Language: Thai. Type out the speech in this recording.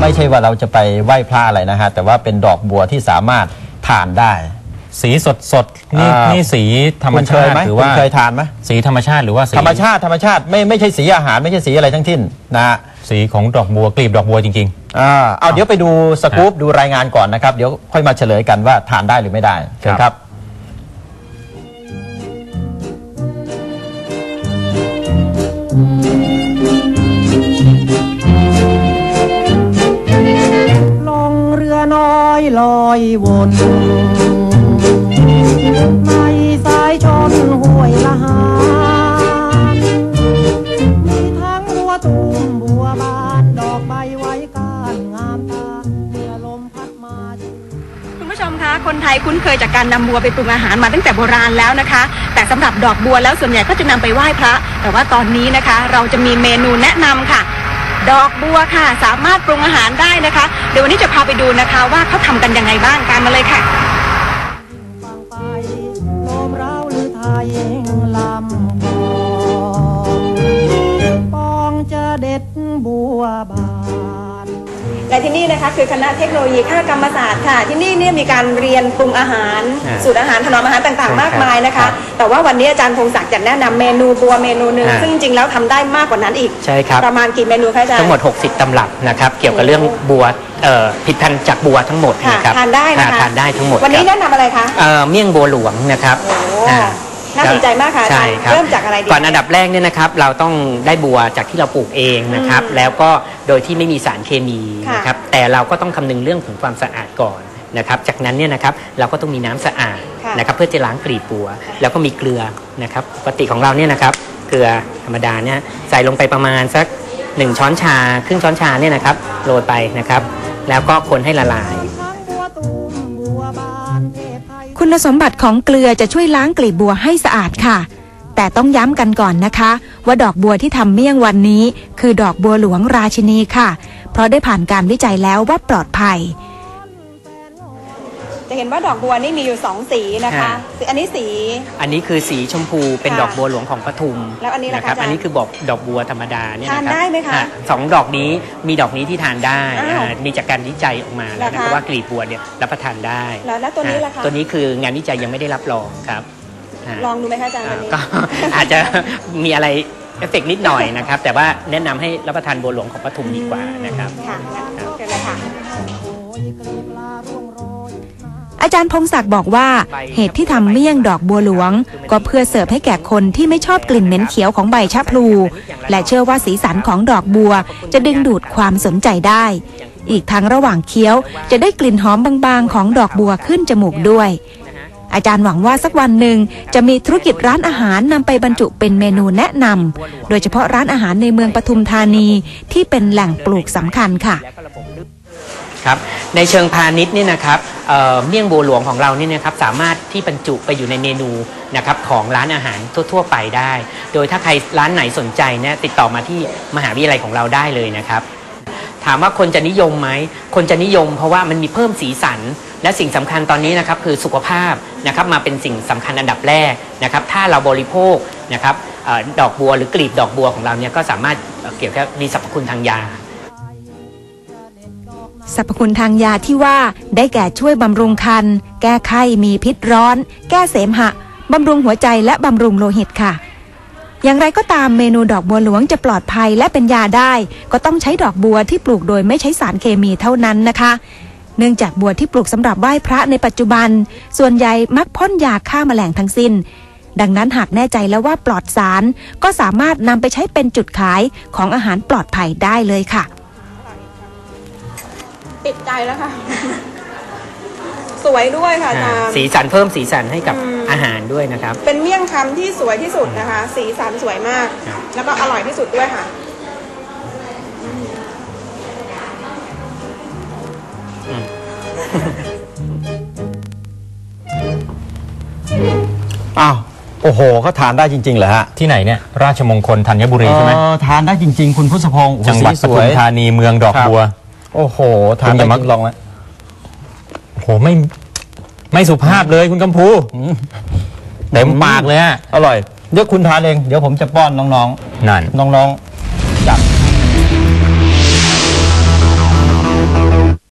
ไม่ใช่ว่าเราจะไปไหว้พระอะไรนะฮะ แต่ว่าเป็นดอกบัวที่สามารถทานได้ สีสดสดๆนี่อ่านี่ นี่สีธรรมคุณเคชายติไหมหรือคุว่าณเคยทานไหมสีธรรมชาติหรือว่าสีธรรมชาติธรรมชาติไม่ไม่ใช่สีอาหารไม่ใช่สีอะไรทั้งสิ้นนะฮะ สีของดอกบัวกลีบดอกบัวจริง อ่าเอาเดี๋ยวไปดูสกู๊ปดูรายงานก่อนนะครับ เดี๋ยวค่อยมาเฉลยกันว่าทานได้หรือไม่ได้เชิญครับ คนไทยคุ้นเคยจากการนำบัวไปปรุงอาหารมาตั้งแต่โบราณแล้วนะคะ แต่สำหรับดอกบัวแล้วส่วนใหญ่ก็จะนำไปไหว้พระ แต่ว่าตอนนี้นะคะ เราจะมีเมนูแนะนำค่ะ ดอกบัวค่ะ สามารถปรุงอาหารได้นะคะ เดี๋ยววันนี้จะพาไปดูนะคะว่าเขาทำกันยังไงบ้างตามมาเลยค่ะฟังไปลมเราหรือไทยลำพอปองจะเด็ดบัวบาน และที่นี่นะคะคือคณะเทคโนโลยีข้ากรรมศาสตร์ค่ะ ที่นี่เนี่ยมีการเรียนปรุงอาหารอ่าสูตรอาหารถนอมอาหารต่างๆ มากมายนะครัคะบแต่ว่าวันนี้อาจารย์พงศักดิ์จะแนะนำเมนูบัวเมนูหนึ่งอ่า ซึ่งจริงๆแล้วทำได้มากกว่านั้นอีก ใช่ครับ ประมาณกี่เมนูคะอาจารย์ ทั้งหมด 60 ตำรับนะครับ เกี่ยวกับเรื่องบัวเอ่อผิดพันธุ์จากบัวทั้งหมดค่ะนะครับทานได้นะคะทานได้ทั้งหมดวันนี้ครับแนะนำอะไรคะ เอ่อเมี่ยงบัวหลวงนะครับโอ้ อ่ น่าสนใจมากค่ะอาจารย์ใช่ครับเริ่มจากอะไรดีก่อนอันดับแรกเนี่ยนะครับเราต้องได้บัวจากที่เราปลูกเองนะครับอืมแล้วก็โดยที่ไม่มีสารเคมีค่ะนะครับแต่เราก็ต้องคำนึงเรื่องของความสะอาดก่อนนะครับจากนั้นเนี่ยนะครับเราก็ต้องมีน้ำสะอาดค่ะนะครับเพื่อจะล้างกลีบบัว แล้วก็มีเกลือนะครับปกติของเราเนี่ยนะครับเกลือธรรมดาเนี่ยใส่ลงไปประมาณสัก 1 ช้อนชา ครึ่งช้อนชาเนี่ยนะครับโรยไปนะครับ แล้วก็คนให้ละลาย คุณสมบัติของเกลือจะช่วยล้างกลีบบัวให้สะอาดค่ะ แต่ต้องย้ำกันก่อนนะคะ ว่าดอกบัวที่ทำเมี่ยงวันนี้ คือดอกบัวหลวงราชินีค่ะ เพราะได้ผ่านการวิจัยแล้วว่าปลอดภัย จะเห็นว่าดอกบัวนี่มีอยู่สองสีนะคะ ค่ะสีอันนี้สี อันนี้คือสีชมพูเป็นค่ะดอกบัวหลวงของปทุมแล้วอันนี้ล่ะคะครับ อาจารย์อันนี้คือบอกดอกบัวธรรมดาเนี่ยนะครับทานได้ไหมคะอ่สองดอกนี้มีดอกนี้ที่ทานได้อ้าวอ่ามีจากการวิจัยออกมาแล้วนะคเหรอรับคะว่ากลีบบัวเนี่ยรับประทานได้แล้วแล้วตัวนี้ล่ะคะอ่าตัวนี้คืองานวิจัยยังไม่ได้รับรองครับาลองดูไหมคะอาจารย์อ่าวันนี้ ก็ อาจจะมีอะไรเอฟเฟกต์นิดหน่อยนะครับ แต่ว่าแนะนำให้รับประทานบัวหลวงของปทุมดีกว่านะครับ ค่ะงั้นเชิญเลยค่ะ อาจารย์พงศักดิ์บอกว่า เหตุที่ทำเมี่ยงดอกบัวหลวง ก็เพื่อเสิร์ฟให้แก่คนที่ไม่ชอบกลิ่นเหม็นเขียวของใบชะพลู และเชื่อว่าสีสันของดอกบัว จะดึงดูดความสนใจได้ อีกทั้งระหว่างเคี้ยว จะได้กลิ่นหอมบางๆ ของดอกบัวขึ้นจมูกด้วย อาจารย์หวังว่าสักวันหนึ่งจะมีธุรกิจร้านอาหารนำไปบรรจุเป็นเมนูแนะนำโดยเฉพาะร้านอาหารในเมืองปทุมธานีที่เป็นแหล่งปลูกสำคัญค่ะ ครับในเชิงพาณิชย์เนี่ยนะครับเอ่อเมี่ยงบัวหลวงของเราเนี่ยนะครับสามารถที่บรรจุไปอยู่ในเมนูนะครับของร้านอาหารทั่ว ๆ ไปได้ โดยถ้าใครร้านไหนสนใจเนี่ยติดต่อมาที่มหาวิทยาลัยของเราได้เลยนะครับถามว่าคนจะนิยมไหม คนจะนิยมเพราะว่ามันมีเพิ่มสีสัน และสิ่งสำคัญตอนนี้นะครับคือสุขภาพนะครับมาเป็นสิ่งสำคัญอันดับแรกนะครับถ้าเราบริโภคนะครับออดอกบัวหรือกลีบดอกบัวของเราเนี่ยก็สามารถเกี่ยวกับมีสรรพคุณทางยา สรรพคุณทางยาที่ว่าได้แก่ช่วยบำรุงคัน แก้ไข้มีพิษร้อน แก้เสมหะ บำรุงหัวใจและบำรุงโลหิตค่ะ อย่างไรก็ตามเมนูดอกบัวหลวงจะปลอดภัยและเป็นยาได้ ก็ต้องใช้ดอกบัวที่ปลูกโดยไม่ใช้สารเคมีเท่านั้นนะคะ เนื่องจากบัวที่ปลูกสำหรับไหว้พระในปัจจุบัน ส่วนใหญ่มักพ่นยาฆ่าแมลงทั้งสิ้น ดังนั้นหากแน่ใจแล้วว่าปลอดสาร ก็สามารถนำไปใช้เป็นจุดขายของอาหารปลอดภัยได้เลยค่ะ ติดใจแล้วค่ะ สวยด้วยค่ะอาจารย์ สีสันเพิ่มสีสันให้กับอืม อาหารด้วยนะครับ เป็นเมี่ยงคำที่สวยที่สุดนะคะ สีสันสวยมาก ครับ แล้วก็อร่อยที่สุดด้วยค่ะ อ้าว โอ้โหเขาทานได้จริง ๆ เหรอฮะที่ไหนเนี่ยราชมงคลธัญบุรีใช่ไหมเออทานได้จริง ๆ คุณพุทธพงศ์โอ้โจังหวัดสีปสทุวมยธานีเมืองดอกครับ บัว โอ้โหทานได้คุณอย่ามาจริงลองแล้วโอ้โหไม่ไม่สุภาพเลยคุณกำพูเต็มปากเลยอะอร่อย เดี๋ยวคุณทานเอง เดี๋ยวผมจะป้อนน้องนั่นๆน้องๆจับ